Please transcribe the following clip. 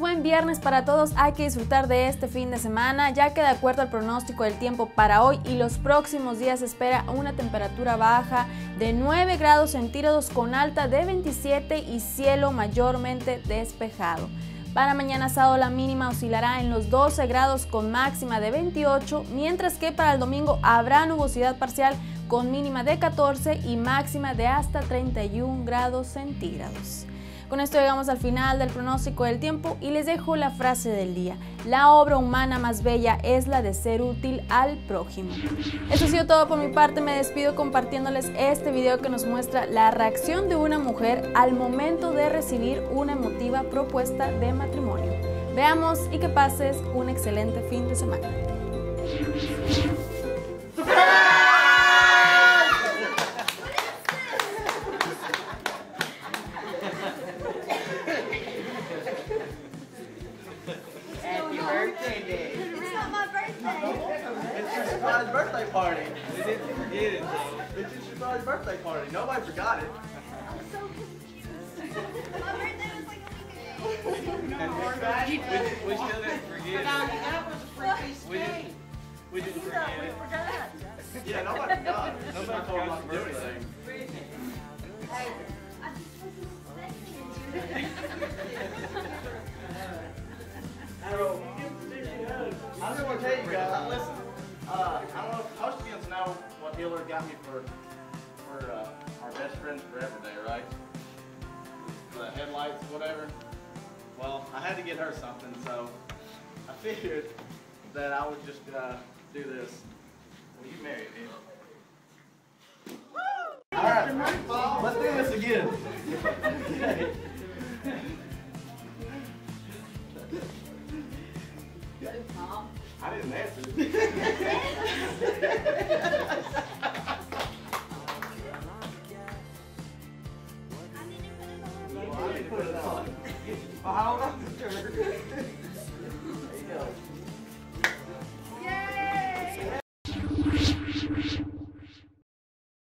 buen viernes para todos. Hay que disfrutar de este fin de semana, ya que de acuerdo al pronóstico del tiempo para hoy y los próximos días se espera una temperatura baja de 9 grados centígrados con alta de 27 y cielo mayormente despejado. Para mañana sábado la mínima oscilará en los 12 grados con máxima de 28, mientras que para el domingo habrá nubosidad parcial con mínima de 14 y máxima de hasta 31 grados centígrados. Con esto llegamos al final del pronóstico del tiempo y les dejo la frase del día. La obra humana más bella es la de ser útil al prójimo. Eso ha sido todo por mi parte. Me despido compartiéndoles este video que nos muestra la reacción de una mujer al momento de recibir una emotiva propuesta de matrimonio. Veamos y que pases un excelente fin de semana. Surprise birthday party. We didn't forget it, though. It's your surprise birthday party. Nobody forgot it. I'm so confused. My birthday was like a week ago. we, did, we still didn't forget it. We didn't, we didn't forget it. Yeah, nobody forgot. Nobody told us to do anything. I just wasn't expecting it. So, I'm just gonna tell you guys, listen, uh, I don't know if most of you know what Hillary got me for, for, uh, our best friends forever day, right? The headlights, whatever. Well, I had to get her something, so I figured that I would just, uh, do this. You marry me? Alright, let's do this again. I didn't answer. I'll hold on to her. there you go.